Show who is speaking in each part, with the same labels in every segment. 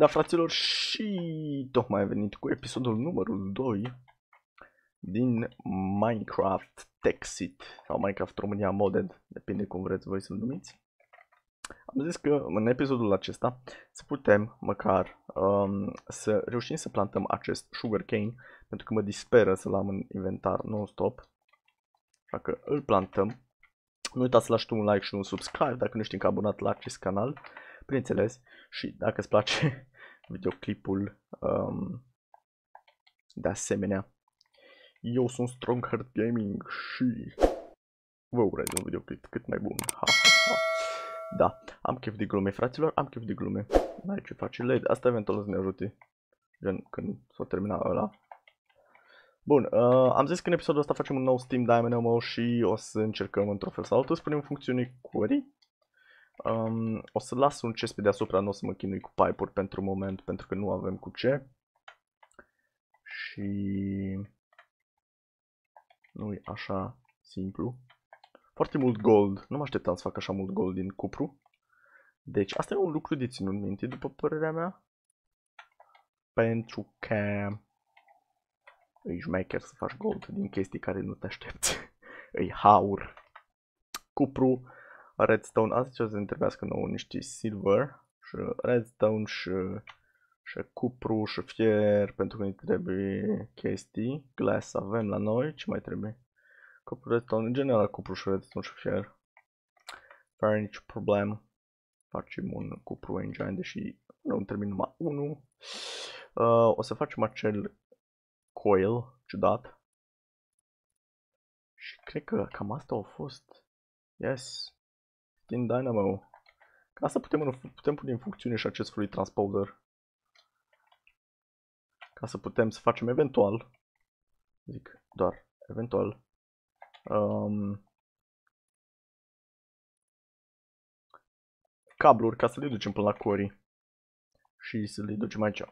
Speaker 1: Da, fraților, și tocmai a venit cu episodul numărul 2 din Minecraft Texit sau Minecraft România Modded, depinde cum vreți voi să-l numiți. Am zis că în episodul acesta să putem măcar um, să reușim să plantăm acest sugarcane pentru că mă disperă să-l am în inventar non-stop. Așa că îl plantăm. Nu uitați să lași un like și un subscribe dacă nu ești încă abonat la acest canal bineînțeles, și dacă îți place videoclipul um, de asemenea. Eu sunt Strongheart Gaming și vă urez un videoclip cât mai bun. Ha, ha, ha. Da, am chef de glume, fraților, am chef de glume. N-ai ce face LED, asta eventual o să ne ajute. Gen, când s-o termina ăla. Bun, uh, am zis că în episodul ăsta facem un nou Steam Dynamo și o să încercăm într-o fel sau altul să punem funcțiune query Um, o să las un chest pe deasupra, nu o să mă chinui cu pipe-uri pentru moment, pentru că nu avem cu ce. Și nu e așa simplu. Foarte mult gold, nu mă așteptam să fac așa mult gold din cupru. Deci asta e un lucru de ținut minte, după părerea mea. Pentru că îi șmecher să faci gold din chestii care nu te aștepți. îi haur. Cupru redstone, asta ce o să ne trebuiască nou niște silver și redstone și, și cupru și fier pentru că ne trebuie chestii. Glass avem la noi, ce mai trebuie? Cupru, redstone, în general cupru și redstone și fier. Fără nici problem. Facem un cupru engine, deși nu îmi trebuie numai unul. Uh, o să facem acel coil ciudat. Și cred că cam asta a fost. Yes din Dynamo. Ca să putem, putem pune în funcțiune și acest fluid transponder. Ca să putem să facem eventual, zic doar eventual, um, cabluri ca să le ducem până la cori și să le ducem aici.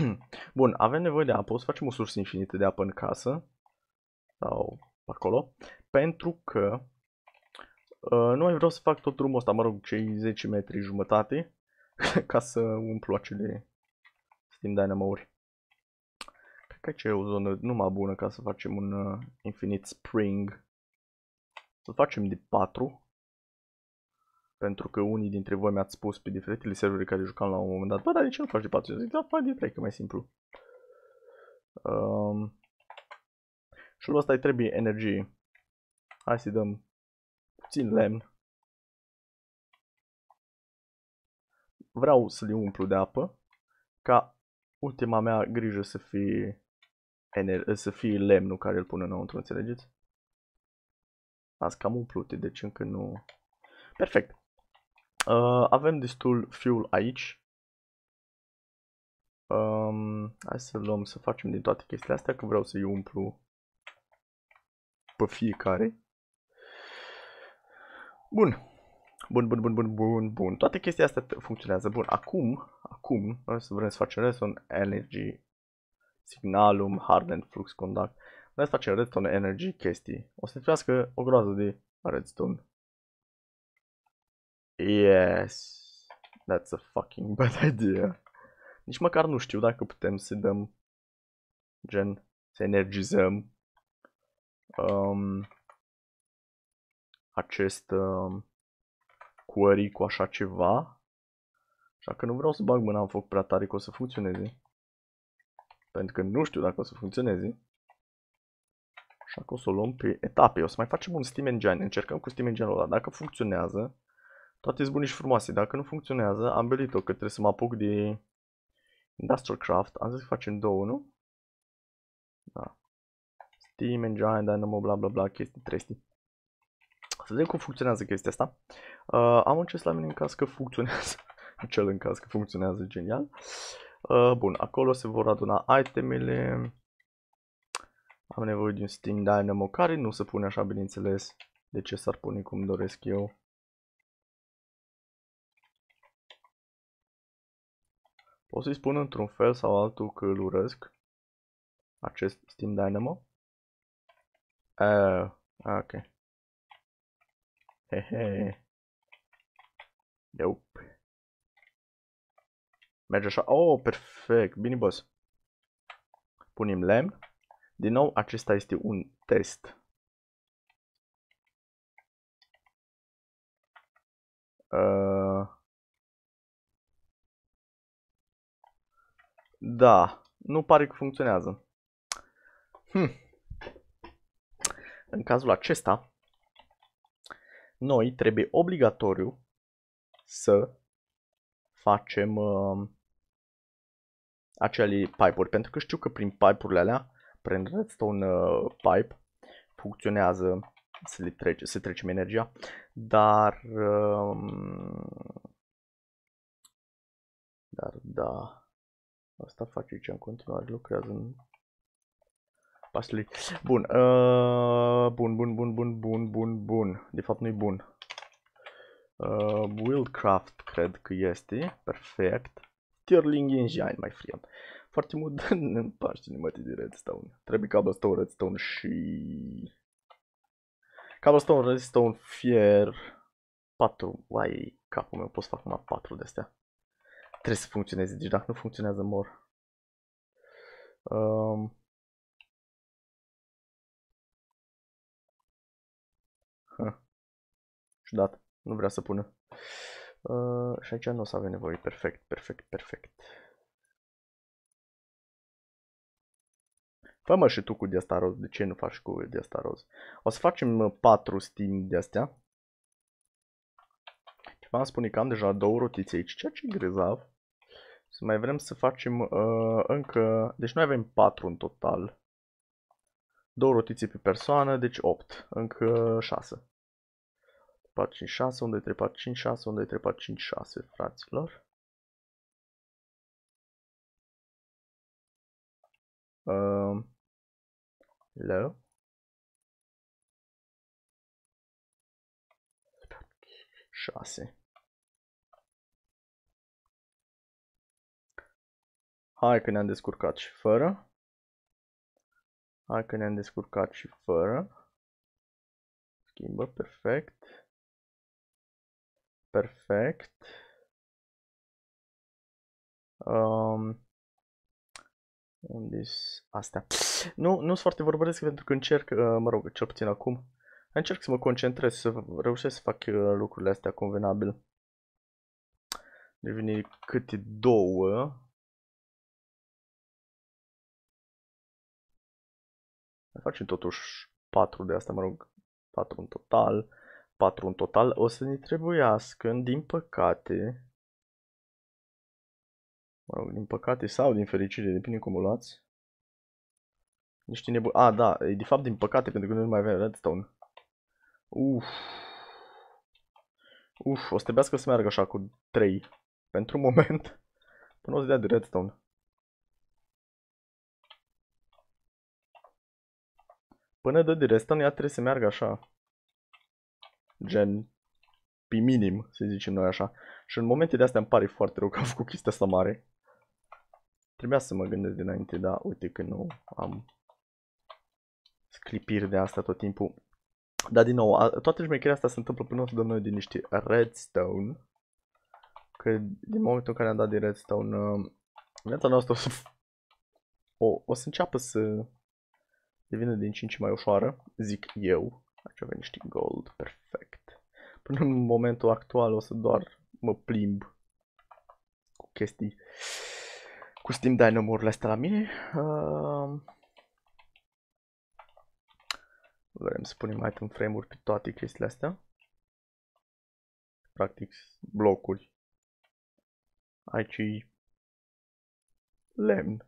Speaker 1: Bun, avem nevoie de apă, o să facem o sursă infinită de apă în casă sau acolo, pentru că Uh, nu mai vreau să fac tot drumul ăsta, mă rog, cei 10 metri jumătate, ca să umplu acele Steam Dynamo-uri. Cred că aici e o zonă numai bună ca să facem un uh, Infinite Spring. Să facem de 4. Pentru că unii dintre voi mi-ați spus pe diferitele servere care jucam la un moment dat, bă, dar de ce nu faci de 4? Eu zic, da, fac de 3, că e mai simplu. Um, și ăsta îi trebuie energie. Hai să dăm puțin lemn. Vreau să le umplu de apă, ca ultima mea grijă să fie, să fie lemnul care îl pun înăuntru, înțelegeți? Azi cam umplute, deci încă nu... Perfect. Uh, avem destul fuel aici. Um, hai să luăm, să facem din toate chestiile astea, că vreau să-i umplu pe fiecare. Bun. Bun, bun, bun, bun, bun, bun. Toate chestia astea funcționează. Bun, acum, acum, noi să vrem să facem redstone energy, signalum, hardened flux conduct. Vrem să facem redstone energy chestii. O să trebuiască o groază de redstone. Yes. That's a fucking bad idea. Nici măcar nu știu dacă putem să dăm gen să energizăm um, acest uh, query cu așa ceva. Așa că nu vreau să bag mâna în foc prea tare că o să funcționeze. Pentru că nu știu dacă o să funcționeze. Așa că o să o luăm pe etape. O să mai facem un Steam Engine. Încercăm cu Steam Engine-ul ăla. Dacă funcționează, toate sunt bune și frumoase. Dacă nu funcționează, am belit-o că trebuie să mă apuc de Industrial Craft. Am zis că facem două, nu? Da. Steam Engine, Dynamo, bla bla bla, chestii, trestii. Să vedem cum funcționează chestia asta. Uh, am un chest la mine în caz că funcționează. Cel în caz că funcționează genial. Uh, bun, acolo se vor aduna itemele. Am nevoie de un Steam Dynamo care nu se pune așa, bineînțeles. De ce s-ar pune cum doresc eu. Pot să-i spun într-un fel sau altul că îl urăsc. Acest Steam Dynamo. Uh, ok. Hehe. Nope. Merge așa. Oh, perfect. Bine, boss. Punem lemn. Din nou, acesta este un test. Uh... Da, nu pare că funcționează. Hm. În cazul acesta, noi trebuie obligatoriu să facem uh, acele pipe-uri, pentru că știu că prin pipe-urile alea, prin redstone uh, pipe, funcționează, se, le trece, se trece energia, dar, uh, dar da, asta face aici în continuare, lucrează în pasului. Bun, uh, bun, bun, bun, bun, bun, bun, bun, de fapt nu-i bun. Uh, Wildcraft cred că este, perfect. Stirling Engine, my friend. Foarte mult în paște animate de redstone. Trebuie cobblestone, redstone și... Cobblestone, redstone, fier... 4. Uai, capul meu, pot să fac numai 4 de astea. Trebuie să funcționeze, deci dacă nu funcționează mor. Um... Ciudat, nu vrea să pună. Uh, și aici nu o să avem nevoie. Perfect, perfect, perfect. Fă-mă și tu cu de asta roz. De ce nu faci cu de asta roz? O să facem 4 uh, steam de astea. V-am spune că am deja două rotițe aici, ceea ce e grezav. Să mai vrem să facem uh, încă... Deci noi avem 4 în total. Două rotițe pe persoană, deci 8. Încă 6. 4, 5, 6, 1, 2, 3, 4, 5, 6, 1, 2, 3, 4, 5, 6, fraților. Uh, hello? Șase. Hai că ne-am descurcat și fără. Hai că ne-am descurcat și fără. Schimbă, perfect. Perfect. Um, unde astea? Nu, nu sunt foarte vorbăresc pentru că încerc, uh, mă rog, cel puțin acum, încerc să mă concentrez, să reușesc să fac uh, lucrurile astea convenabil. Devine câte două. Facem totuși patru de astea, mă rog, patru în total. 4 în total, o să ne trebuiască, din păcate, mă rog, din păcate sau din fericire, depinde cum o luați, niște nebuni. A, da, e de fapt din păcate, pentru că nu mai avem redstone. Uf. Uf, o să trebuiască să meargă așa cu 3 pentru un moment, până o să dea de redstone. Până dă de redstone, ea trebuie să meargă așa gen pe minim, să zicem noi așa. Și în momente de astea îmi pare foarte rău că am făcut chestia asta mare. Trebuia să mă gândesc dinainte, dar uite că nu am sclipiri de asta tot timpul. Dar din nou, toată șmecherea asta se întâmplă până o să dăm noi din niște redstone. Că din momentul în care am dat de redstone, uh, viața noastră o să, o, o să înceapă să devină din 5 mai ușoară, zic eu. Aici avem niște gold, perfect. Până în momentul actual o să doar mă plimb cu chestii cu Steam Dynamo-urile astea la mine. Uh, vrem să punem item frame-uri pe toate chestiile astea. Practic blocuri. Aici e lemn.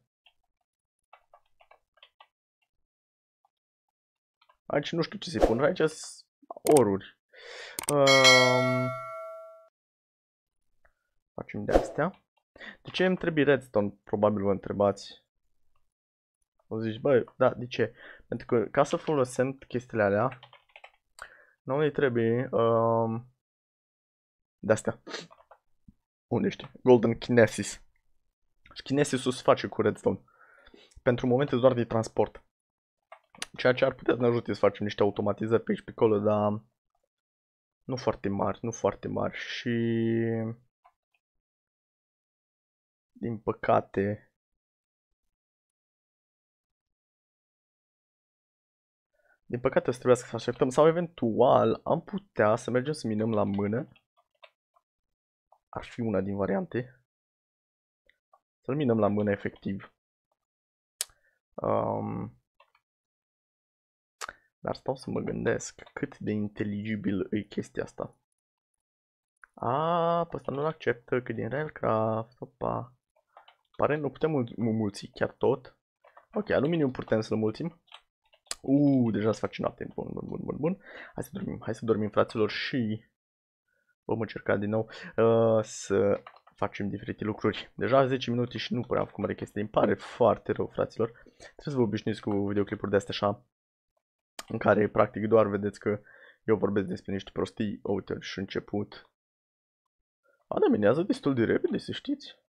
Speaker 1: Aici nu știu ce să-i pun. Aici sunt oruri. Um, facem de astea. De ce îmi trebuie redstone? Probabil vă întrebați. O zici, băi, da, de ce? Pentru că ca să folosim chestiile alea, nu ne trebuie um, de astea. Unde ești? Golden Kinesis. Și Kinesis-ul se face cu redstone. Pentru moment e doar de transport. Ceea ce ar putea să ne ajute să facem niște automatizări pe aici pe acolo, dar nu foarte mari, nu foarte mari și din păcate, din păcate o să trebuiască să așteptăm sau eventual am putea să mergem să minăm la mână. Ar fi una din variante. Să-l minăm la mână efectiv. Um, dar stau să mă gândesc cât de inteligibil e chestia asta. A, pe ăsta nu-l acceptă, că din Railcraft, opa. Pare nu putem mulți chiar tot. Ok, aluminium putem să-l mulțim. Uuu, deja se face noapte. Bun, bun, bun, bun, bun. Hai să dormim, hai să dormim, fraților, și vom încerca din nou uh, să facem diferite lucruri. Deja 10 minute și nu prea am făcut mare chestie. Îmi pare foarte rău, fraților. Trebuie să vă obișnuiți cu videoclipuri de astea așa, în care practic doar vedeți că eu vorbesc despre niște prostii. O, uite, și început. Adaminează destul de repede, să știți.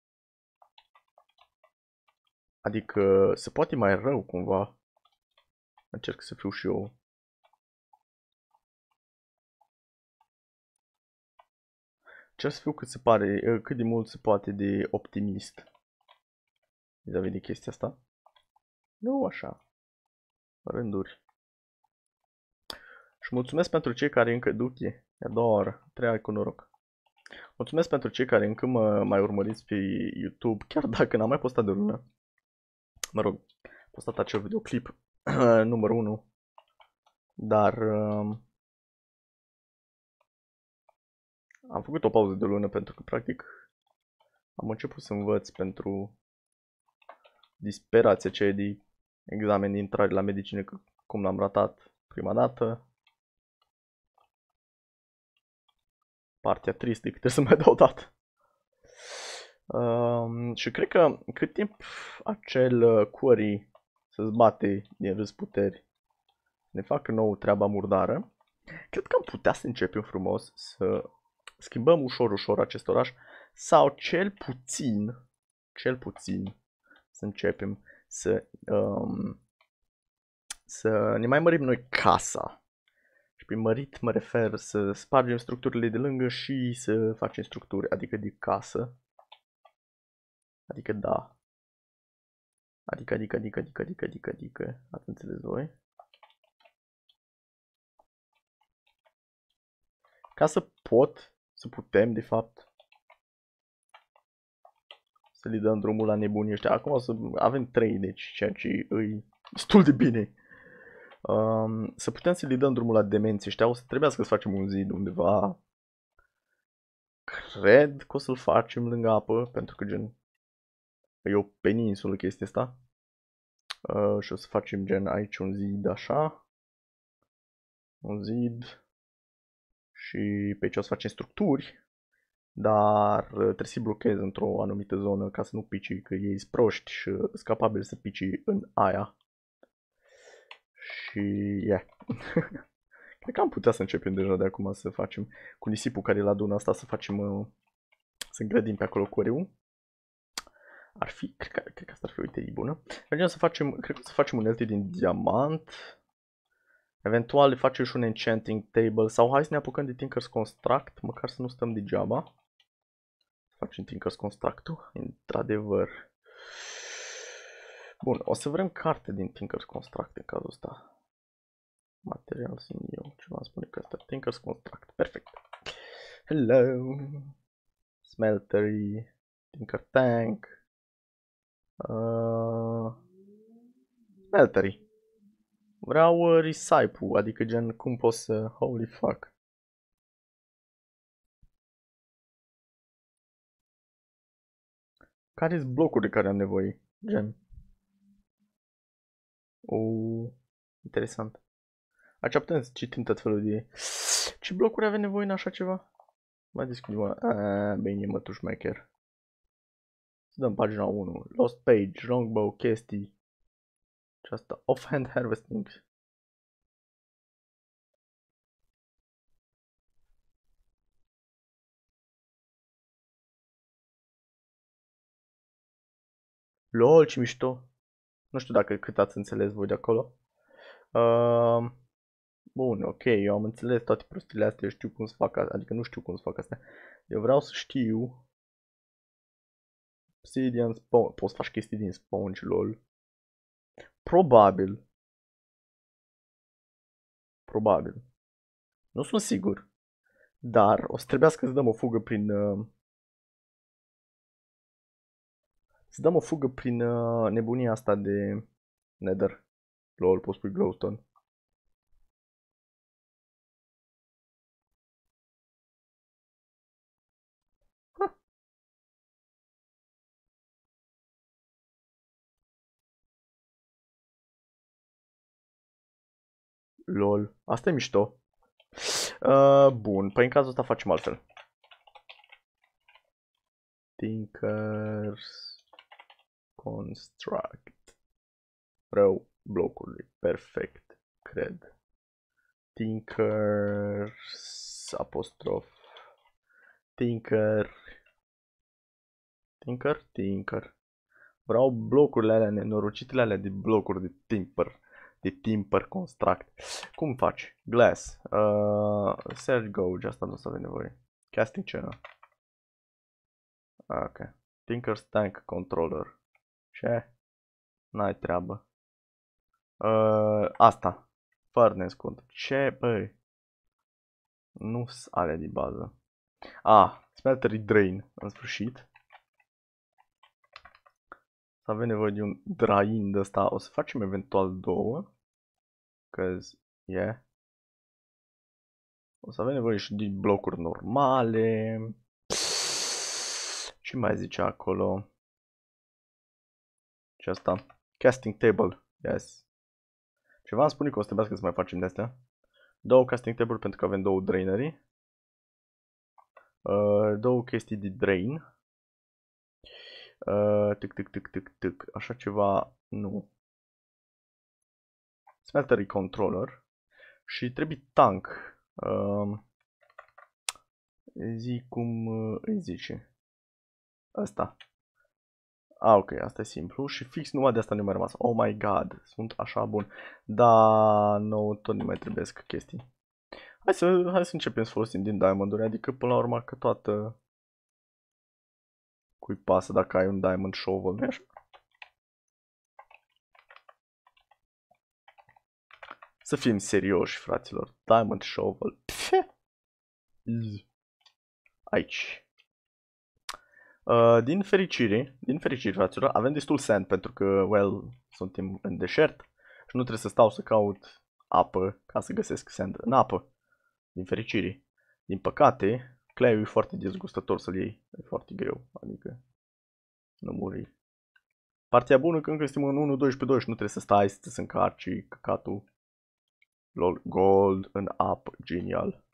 Speaker 1: Adică se poate mai rău cumva. Încerc să fiu și eu. Încerc să fiu cât se pare, cât de mult se poate de optimist. vis de chestia asta. Nu așa. Rânduri. Și mulțumesc pentru cei care încă duche. Ador. Trei cu noroc. Mulțumesc pentru cei care încă mă mai urmăriți pe YouTube, chiar dacă n-am mai postat de o lună. Mă rog, postat acel videoclip numărul 1. Dar uh, am făcut o pauză de o lună pentru că practic am început să învăț pentru disperația aceea de examen de intrare la medicină, cum l-am ratat prima dată. Partea tristă, că trebuie să mai dau dată. Um, și cred că cât timp acel uh, query să-ți bate din răzputeri, ne facă nou treaba murdară, cred că am putea să începem frumos să schimbăm ușor, ușor acest oraș sau cel puțin, cel puțin să începem să, um, să ne mai mărim noi casa. Și prin mărit mă refer să spargem structurile de lângă și să facem structuri, adică de casă. Adică da, Adică, adică, adică, adică, adică, adică, adică, ați înțeles voi? Ca să pot, să putem, de fapt, să le dăm drumul la nebunii ăștia. Acum o să avem 3, deci ceea ce e destul de bine. Um, să putem să le dăm drumul la demenții ăștia, o să trebuiască să facem un zid undeva. Cred că o să-l facem lângă apă, pentru că gen E o peninsulă chestia asta. Uh, și o să facem gen aici un zid așa. Un zid. Și pe aici o să facem structuri. Dar uh, trebuie să-i blochez într-o anumită zonă ca să nu pici, că ei sunt proști și sunt capabili să pici în aia. Și yeah. Cred că am putea să începem deja de acum să facem cu nisipul care e la duna asta să facem uh, să îngrădim pe acolo coreu. Ar fi, cred că, cred că asta ar fi o idee bună. Mergem să facem, cred că să facem unelte din diamant. Eventual le facem și un enchanting table sau hai să ne apucăm de Tinker's Construct, măcar să nu stăm degeaba. Facem Tinker's Construct-ul, într-adevăr. Bun, o să vrem carte din Tinker's Construct în cazul ăsta. Material eu, ce v-am spune că asta Tinker's Construct, perfect. Hello, Smeltery, Tinker Tank, Uh, Meltery. Vreau uh, recipe adică gen cum pot să... Holy fuck. Care sunt blocurile care am nevoie? Gen. O, interesant. Aici putem să citim tot felul de... Ce blocuri avem nevoie în așa ceva? Mai discutăm. Bine, mă, tu șmecher. Să dăm pagina 1. Lost page, longbow, chestii. Și asta, offhand harvesting. LOL, ce mișto. Nu știu dacă cât ați înțeles voi de acolo. Uh, bun, ok, eu am înțeles toate prostile astea, eu știu cum să fac asta, adică nu știu cum să fac asta. Eu vreau să știu obsidian, sponge. Poți să faci chestii din sponge, lol. Probabil. Probabil. Nu sunt sigur. Dar o să trebuiască să dăm o fugă prin... Uh, să dăm o fugă prin uh, nebunia asta de Nether. Lol, poți pui glowstone. Lol. Asta e mișto. Uh, bun, păi în cazul ăsta facem altfel. Tinkers Construct. Rău blocului. Perfect, cred. Tinkers apostrof. Tinker. Tinker? Tinker. Vreau blocurile alea nenorocitele alea de blocuri de timper de timper construct. Cum faci? Glass. Uh, Serge Gouge, asta nu o să avem nevoie. Casting channel. Ok. Tinker's Tank Controller. Ce? N-ai treabă. Uh, asta. Furnace cont. Ce? Băi. Nu sunt alea de bază. Ah, Smeltery Drain. În sfârșit. Să avem nevoie de un drain de ăsta. O să facem eventual două. Cause, yeah. O să avem nevoie și de blocuri normale. Ce mai zice acolo? Ce asta? Casting table. Yes. Ceva îmi spune că o să trebuiască să mai facem de astea. Două casting table pentru că avem două drainerii. Uh, două chestii de drain. Uh, tic, tic, tic, tic, tic. Așa ceva, nu. Smeltery controller. Și trebuie tank. Uh, zi cum uh, îi zice. Asta. Ah, ok, asta e simplu. Și fix numai de asta nu mai rămas. Oh my god, sunt așa bun. Da, nu, tot nu mai trebuie chestii. Hai să, hai să începem să folosim din diamonduri, adică până la urmă că toată cui pasă dacă ai un diamond shovel, nu așa? Să fim serioși, fraților. Diamond shovel. Aici. Uh, din fericire, din fericire, fraților, avem destul sand pentru că, well, suntem în deșert și nu trebuie să stau să caut apă ca să găsesc sand în apă. Din fericire. Din păcate, clay e foarte dezgustător să-l iei. E foarte greu, adică nu muri. Partea bună că încă suntem în 1, 2 pe 2 și nu trebuie să stai să te încarci căcatul. Lol, gold în apă, genial.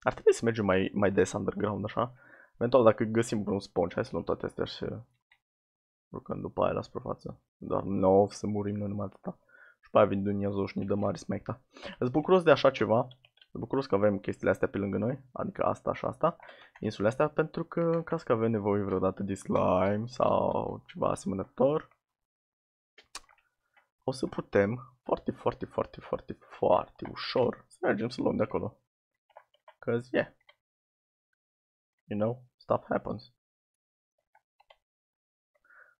Speaker 1: Ar trebui să mergem mai, mai des underground, așa. Eventual dacă găsim un sponge, hai să luăm toate astea și lucrăm după aia la suprafață. Doar 9 să murim noi numai atâta. Și pe aia vin Dumnezeu și ne dă mari smecta. Îți bucuros de așa ceva. Îți bucuros că avem chestiile astea pe lângă noi. Adică asta și asta. Insulele astea pentru că în caz că avem nevoie vreodată de slime sau ceva asemănător. O să putem foarte, foarte, foarte, foarte, foarte ușor să mergem să luăm de acolo. Cause yeah. You know, stuff happens.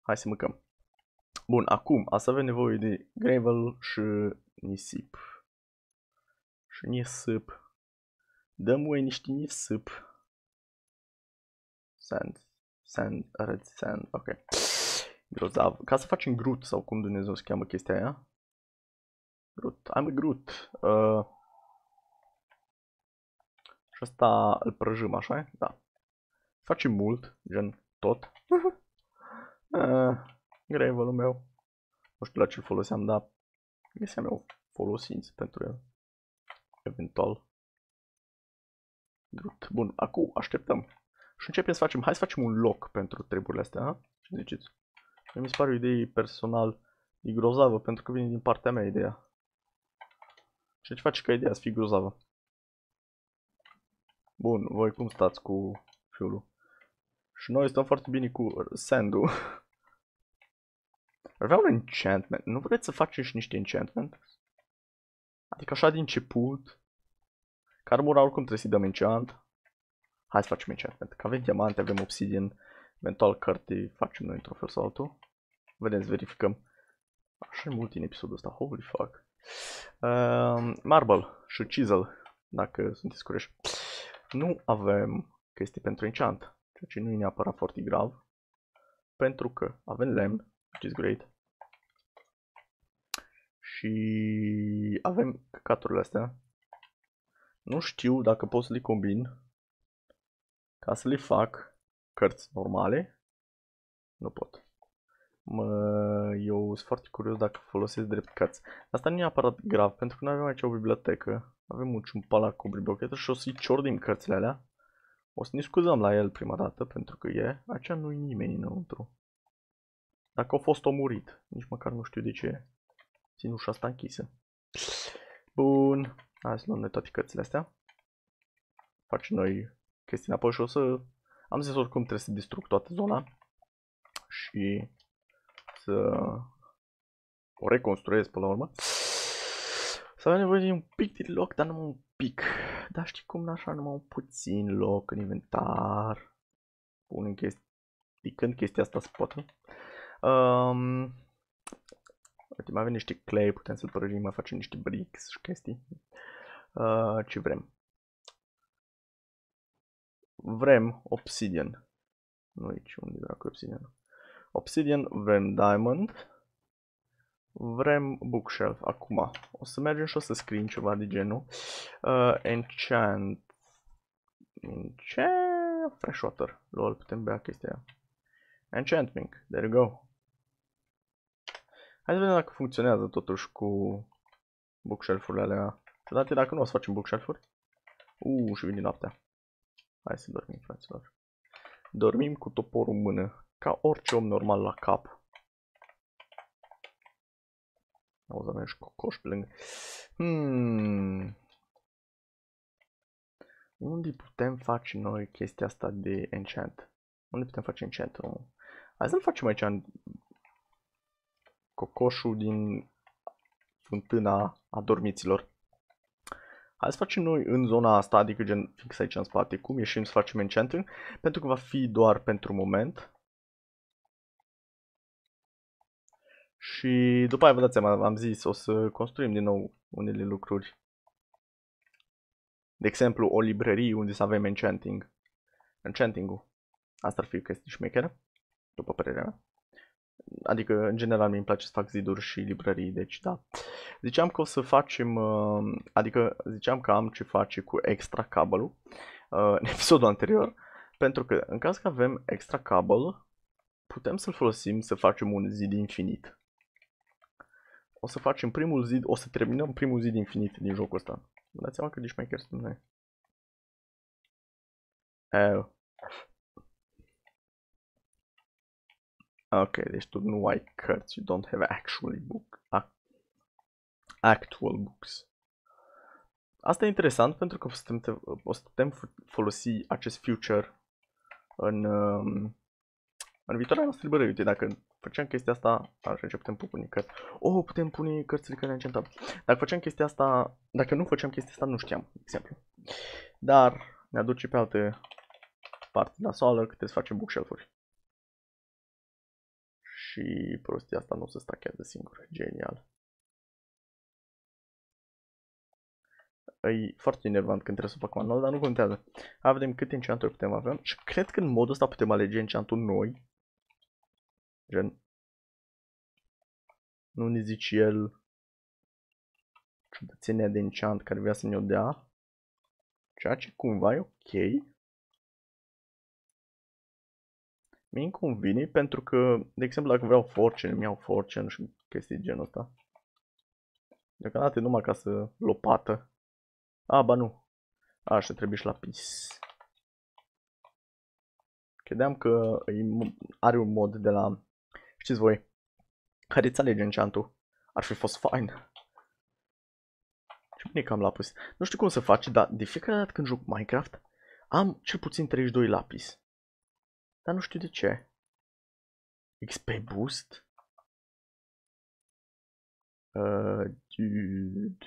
Speaker 1: Hai să mâncăm. Bun, acum, asta avem nevoie de gravel și nisip. Și nisip. Dăm voi niște nisip. Sand. Sand, red sand, ok. Grozav. Ca să facem Groot sau cum Dumnezeu se cheamă chestia aia. Groot. I'm a Groot. Uh, și asta îl prăjim, așa -e? Da. Facem mult, gen tot. uh, Gravel-ul meu. Nu știu la ce foloseam, dar găseam eu folosință pentru el. Eventual. Groot. Bun, acum așteptăm. Și începem să facem, hai să facem un loc pentru treburile astea, ha? Ce ziceți? Mi se pare o idee personal e grozavă pentru că vine din partea mea ideea. Și ce face ca ideea să fie grozavă? Bun, voi cum stați cu fiul? Și noi stăm foarte bine cu sandul. Ar avea un enchantment. Nu vreți să facem și niște enchantment? Adică așa din început. Carbura oricum trebuie să-i dăm enchant. Hai să facem enchantment. Că avem diamante, avem obsidian. Eventual cărți facem noi într-un fel sau altul. Vedeți, verificăm. Așa e mult în episodul ăsta, holy fuck. Uh, marble și chisel, dacă sunteți curioși. Nu avem chestii pentru enchant, ceea ce nu e neapărat foarte grav. Pentru că avem lemn, which is great. Și avem căcaturile astea. Nu știu dacă pot să le combin ca să le fac cărți normale. Nu pot. Mă, eu sunt foarte curios dacă folosesc drept cărți. Asta nu e neapărat grav, pentru că noi avem aici o bibliotecă. Avem un ciumpalac cu bibliotecă și o să-i ciordim cărțile alea. O să ne scuzăm la el prima dată, pentru că e. Aici nu e nimeni înăuntru. Dacă a fost omurit, nici măcar nu știu de ce. Țin ușa asta închisă. Bun. Hai să luăm noi toate cărțile astea. Facem noi chestii înapoi și o să... Am zis oricum trebuie să distrug toată zona. Și să o reconstruiesc până la urmă. Să avem nevoie de un pic de loc, dar numai un pic. Dar știi cum, așa numai un puțin loc în inventar. Pun în chestii, când chestia asta se poate. Um, uite, mai avem niște clay, putem să-l prăjim, mai facem niște bricks și chestii. Uh, ce vrem? Vrem obsidian. Nu aici, unde dracu obsidian? Obsidian, vrem diamond. Vrem bookshelf. Acum, o să mergem și o să scriem ceva de genul. Uh, enchant. Enchant. Freshwater. Lol, putem bea chestia aia. Enchantment. There you go. Hai să vedem dacă funcționează totuși cu bookshelf-urile alea. Ciudat e dacă nu o să facem bookshelf-uri. Uuu, și vine noaptea. Hai să dormim, fraților. Dormim cu toporul în mână. Ca orice om normal la cap. Auzi, avem și cocoș pe lângă. Hmm. Unde putem face noi chestia asta de enchant? Unde putem face enchant? -ul? Hai să-l facem aici în cocoșul din fântâna adormiților. Hai să facem noi în zona asta, adică gen fix aici în spate, cum ieșim să facem enchanting, pentru că va fi doar pentru moment. Și după aia vă dați seama, am zis, o să construim din nou unele lucruri. De exemplu, o librărie unde să avem enchanting. Enchanting-ul. Asta ar fi chestie șmecheră, după părerea mea. Adică, în general, mi-mi place să fac ziduri și librării, deci da. Ziceam că o să facem, uh, adică ziceam că am ce face cu extra cablu uh, în episodul anterior, pentru că în caz că avem extra cablu, putem să-l folosim să facem un zid infinit o să facem primul zid, o să terminăm primul zid infinit din jocul ăsta. Vă dați seama că de șmecher suntem noi. Uh. Ok, deci tu nu ai cărți, you don't have actually book, actual books. Asta e interesant pentru că o să putem, o să putem folosi acest future în, um, în viitoarea noastră librărie. Uite, dacă făceam chestia asta, așa ce putem pune cărți. Oh, putem pune cărțile care ne-am Dacă făceam chestia asta, dacă nu făceam chestia asta, nu știam, de exemplu. Dar ne aduce pe alte parte la sală că trebuie să facem bookshelf-uri. Și prostia asta nu se stachează singur. Genial. E foarte enervant când trebuie să fac manual, dar nu contează. Hai vedem câte enchanturi putem avea. Și cred că în modul ăsta putem alege enchantul noi Gen, nu ne zice el ciudățenia de enchant care vrea să ne-o dea. Ceea ce cumva e ok. Mi îmi convine pentru că, de exemplu, dacă vreau fortune, îmi iau fortune și chestii de genul ăsta. Deocamdată numai ca să lopată. A, ba nu. Așa trebuie și la pis. Credeam că are un mod de la Știți voi, haideți să alegem enchantul. Ar fi fost fain. Ce bine că am lapis. Nu știu cum să faci, dar de fiecare dată când joc Minecraft, am cel puțin 32 lapis. Dar nu știu de ce. XP boost? Uh, dude.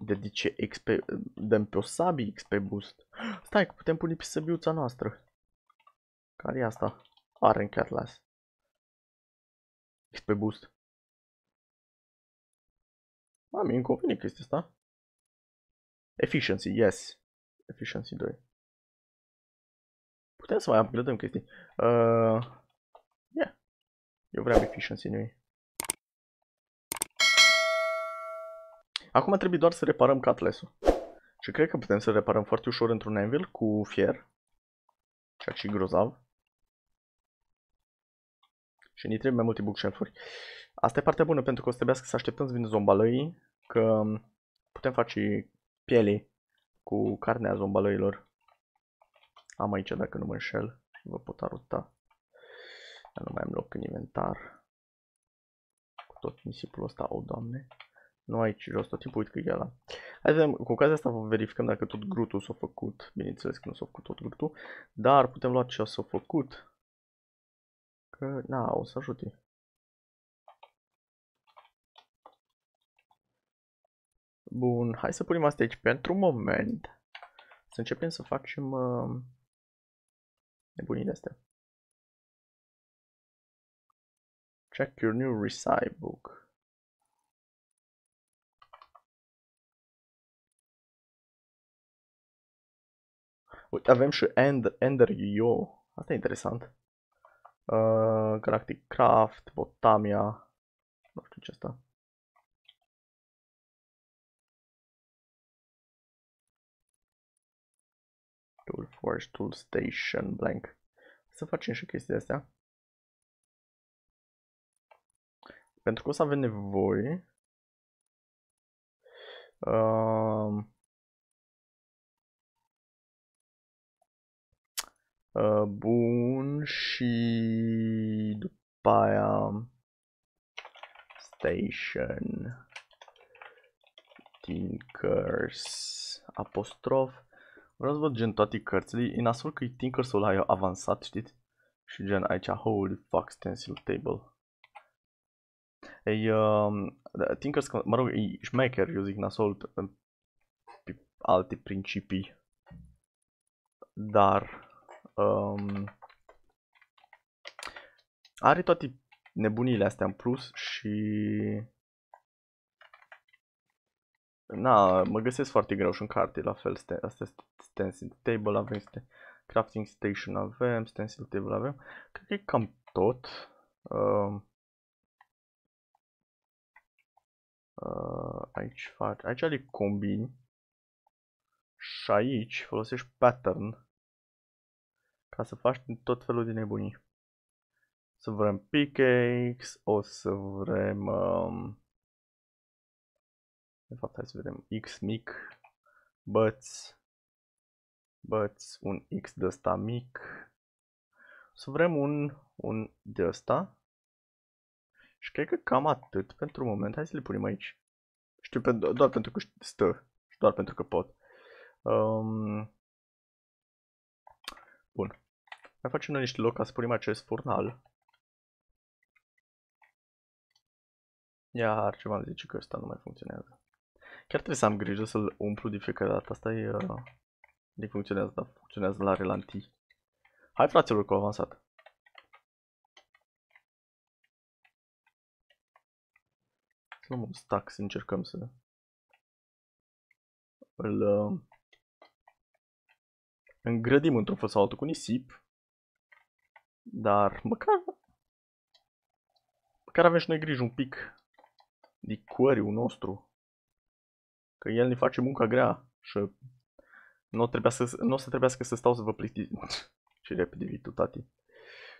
Speaker 1: Dedice XP, dăm pe o sabi XP boost. Stai că putem pune pe săbiuța noastră. Care e asta? Iron Catlas. XP boost. A, mi-e convine chestia asta. Efficiency, yes. Efficiency 2. Putem să mai upgradăm chestii. Uh, yeah. Eu vreau efficiency noi. Acum trebuie doar să reparăm cutlass-ul. Și cred că putem să reparăm foarte ușor într-un anvil cu fier. Ceea ce e grozav. Și ni trebuie mai multe bookshelf-uri. Asta e partea bună pentru că o să trebuiască să așteptăm să vină zombalăii. Că putem face piele cu carnea zombalăilor. Am aici dacă nu mă înșel. Vă pot arăta. Dar nu mai am loc în inventar. Cu tot nisipul ăsta, o doamne. Nu aici jos, tot timpul uit că e ăla. Hai să vedem, cu ocazia asta verificăm dacă tot grutul s-a făcut. Bineînțeles că nu s-a făcut tot grutul. Dar putem lua ce s-a făcut. Că, na, o să ajute. Bun, hai să punem asta aici pentru un moment. Să începem să facem uh, nebunii astea. Check your new recipe book. Uite, avem și Ender, Ender Yo. Asta e interesant. Uh, Galactic Craft, Botamia. Nu știu ce asta. Tool Forge, Tool Station, blank. Să facem și chestia astea. Pentru că o să avem nevoie. Uh, uh, bun și după aia station Tinkers apostrof Vreau să văd gen toate cărțile. E nasul că e Tinker's ăla avansat, știți? Și gen aici, holy fuck, stencil table. E, um, Tinker's, mă rog, e șmecher, eu zic nasol pe, pe alte principii. Dar, um, are toate nebunile astea în plus și Na, mă găsesc foarte greu și în carte, la fel, astea stencil table avem, crafting station avem, stencil table avem, cred că e cam tot. Uh, uh, aici faci, aici le combini și aici folosești pattern ca să faci tot felul de nebunii. Să vrem pickaxe, o să vrem um, de fapt, hai să vedem. X mic, băți, băți, un X de ăsta mic. Să vrem un, un de ăsta. Și cred că cam atât pentru moment. Hai să le punem aici. Știu, doar pentru că stă. Și doar pentru că pot. Um, bun. Mai facem noi niște loc ca să punem acest furnal. Iar ceva îmi zice că ăsta nu mai funcționează. Chiar trebuie să am grijă să-l umplu de fiecare dată. Asta e... Uh, de funcționează, dar funcționează la relanti. Hai fraților cu avansat. Să luăm un stack să încercăm să îl uh, îngrădim într-un fel sau altul cu nisip. Dar măcar măcar avem și noi grijă un pic de cuoriul nostru. Că el ne face munca grea și nu, trebuia să, nu o să trebuiască să stau să vă plictisiți. Ce repede vii tu, tati.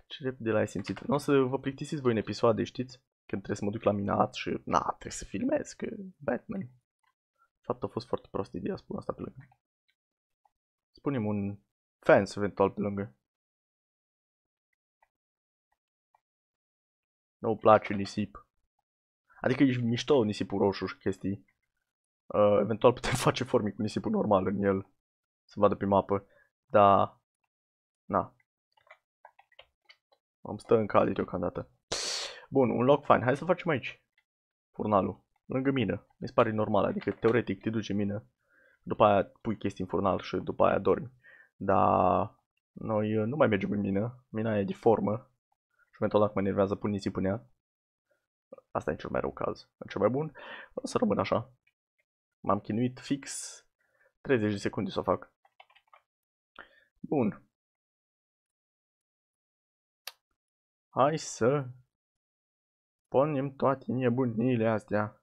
Speaker 1: Ce repede l-ai simțit. Nu o să vă plictisiți voi în episoade, știți? Când trebuie să mă duc la minat și, na, trebuie să filmez, că Batman. De fapt, a fost foarte prost ideea, spun asta pe lângă. Spunem un fans eventual pe lângă. Nu-mi place nisip. Adică e mișto nisipul roșu și chestii. Uh, eventual putem face formic cu nisipul normal în el. Să vadă pe mapă. Dar... Na. Am stă în cali deocamdată. Bun, un loc fain. Hai să facem aici. Furnalul. lângă mină. Mi se pare normal, adică teoretic te duci în mină, după aia pui chestii în furnal și după aia dormi. Dar noi uh, nu mai mergem în mină, mina e de formă și eventual dacă mă enervează pun nisip în ea. Asta e cel mai rău caz. Cel mai bun, o să rămân așa. M-am chinuit fix 30 de secunde să o fac. Bun. Hai să punem toate nebunile astea.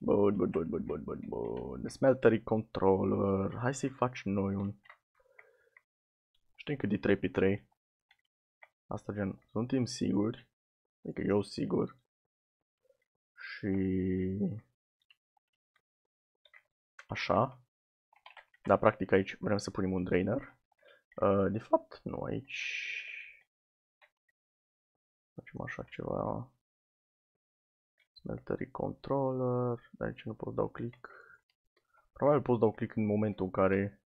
Speaker 1: Bun, bun, bun, bun, bun, bun, bun. Smeltery controller. Hai să-i faci noi un... Știm că de 3 pe 3. Asta gen, suntem siguri. Adică eu sigur. Și... Așa. Dar practic aici vrem să punem un drainer. Uh, de fapt, nu aici. Facem așa ceva. Smeltery controller. Dar aici nu pot dau click. Probabil pot dau click în momentul în care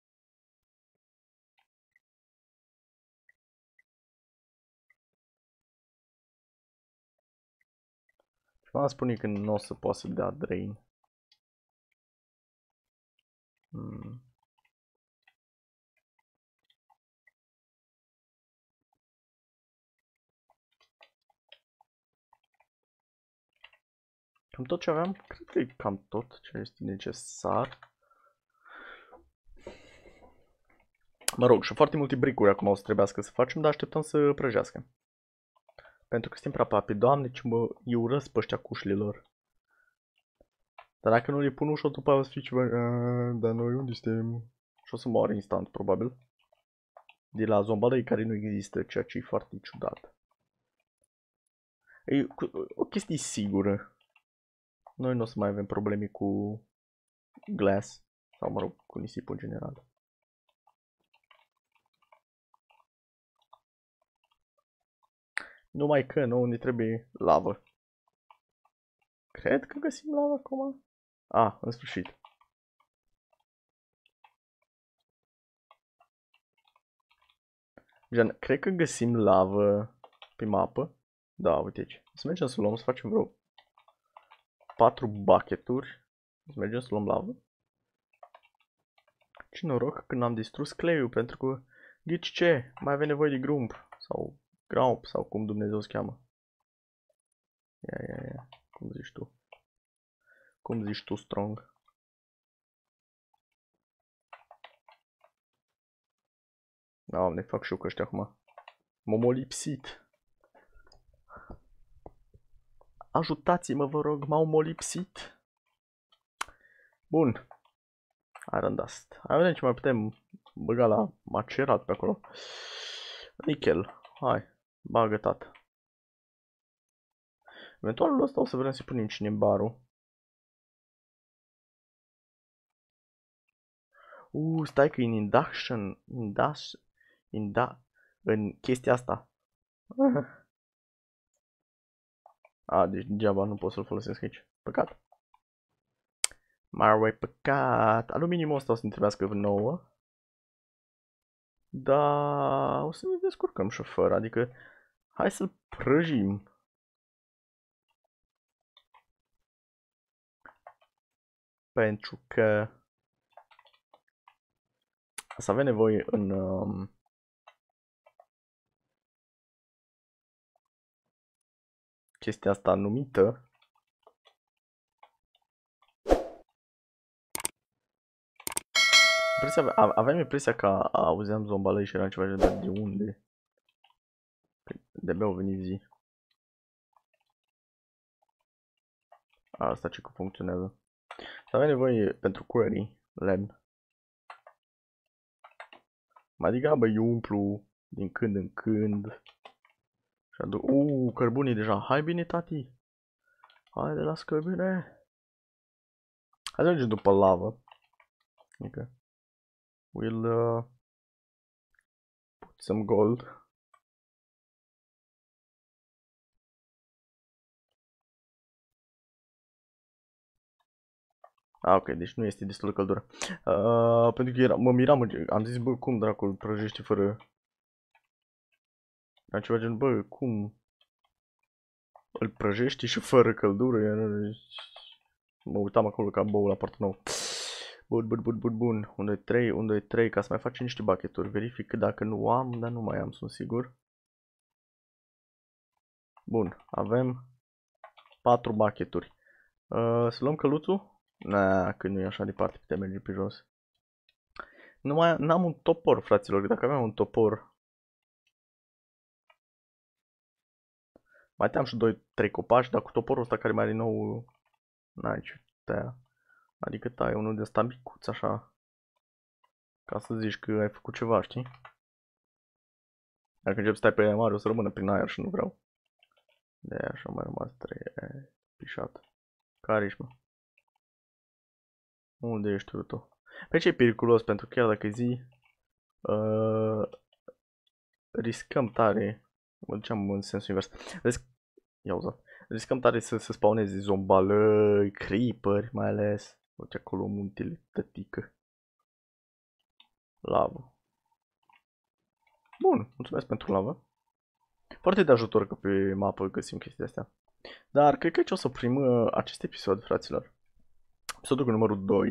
Speaker 1: Ceva spune că nu o să poată să dea drain. Hmm. Cam tot ce aveam? Cred că e cam tot ce este necesar. Mă rog, și foarte multe bricuri acum o să trebuiască să facem, dar așteptăm să prăjească. Pentru că suntem prea aproape. Doamne, ce mă iurăsc pe ăștia cușlilor. Dar dacă nu le pun ușor, după aia o să fie ceva... dar noi unde suntem? Și o să moară instant, probabil. De la zombalei care nu există, ceea ce e foarte ciudat. E o chestie sigură. Noi nu o să mai avem probleme cu glass. Sau, mă rog, cu nisipul în general. Numai că nu ne trebuie lavă. Cred că găsim lavă acum. A, ah, în sfârșit. Gen, cred că găsim lavă pe mapă. Da, uite aici. Să mergem să luăm, să facem vreo 4 bucketuri. Să mergem să luăm lavă. Ce noroc când am distrus cleiul, pentru că, ghici ce, mai avem nevoie de grump. Sau Graup sau cum Dumnezeu se cheamă. Ia, ia, ia. Cum zici tu? Cum zici tu, Strong? Doamne, fac și eu că ăștia acum. M-am molipsit. Ajutați-mă, vă rog, m-au molipsit. Bun. Iron Dust. Hai vedem ce mai putem băga la macerat pe acolo. Nickel. Hai. Bagă tată. Eventual ăsta o să vrem să punem cine în barul. Uh, stai că în induction, induction, inda, în chestia asta. A, deci degeaba nu pot să-l folosesc aici. Păcat. Mare păcat. Aluminiumul ăsta o să ne trebuiască nouă. Da, o să ne descurcăm și fără, adică Hai să-l prăjim. Pentru că să avem nevoie în um, chestia asta numită Impresia, aveam impresia că auzeam zombalăi și era ceva de unde. De-abia au venit zi. Asta ce că funcționează. Să avem nevoie pentru query, lemn. Mai degrabă îi umplu din când în când. Și aduc... Uuu, cărbunii deja. Hai bine, tati. Hai de la cărbune. Hai să mergem după lavă. Adică... We'll... Uh, put some gold. Ah, ok, deci nu este destul de căldură. Uh, pentru că era, mă miram, am zis, bă, cum dracul prăjește fără... Am ceva gen, bă, cum îl prăjește și fără căldură? Mă uitam acolo ca bou la poartă nouă. Bun, bun, bun, bun, bun. 1, 2, 3, 1, 2, 3, ca să mai facem niște bucketuri. Verific dacă nu am, dar nu mai am, sunt sigur. Bun, avem 4 bucketuri. Uh, să luăm căluțul? Na, că nu e așa departe, putem merge pe jos. Nu mai am un topor, fraților. Dacă aveam un topor... Mai team și 2-3 copaci, dar cu toporul ăsta care mai are nou... N-ai ce tăia. Adică tai unul de ăsta micuț, așa. Ca să zici că ai făcut ceva, știi? Dacă încep să stai pe ea mare, o să rămână prin aer și nu vreau. De aia așa mai rămas 3 pișat. Care ești, mă? Unde ești tu? Pe păi ce e periculos? Pentru că chiar dacă zi uh, riscăm tare mă duceam în sensul invers Risc... Ia uzat. riscăm tare să se spawneze zombalăi, creeper mai ales uite acolo muntele tătică lavă bun, mulțumesc pentru lavă foarte de ajutor că pe mapă găsim chestia astea dar cred că ce o să oprim uh, acest episod, fraților episodul cu numărul 2.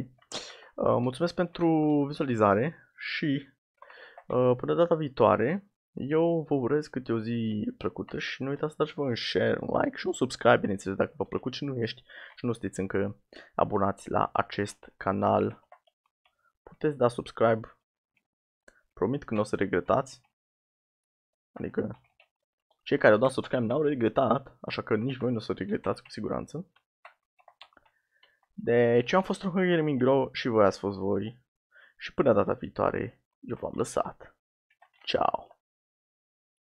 Speaker 1: Uh, mulțumesc pentru vizualizare și uh, până data viitoare eu vă urez câte o zi plăcută și nu uitați să dați vă un share, un like și un subscribe, bineînțeles, dacă v-a plăcut și nu ești și nu sunteți încă abonați la acest canal. Puteți da subscribe, promit că nu o să regretați. Adică cei care au dat subscribe n-au regretat, așa că nici voi nu o să regretați cu siguranță. Deci eu am fost Rohan Gaming Grow și voi ați fost voi. Și până data viitoare, eu v-am lăsat. Ciao!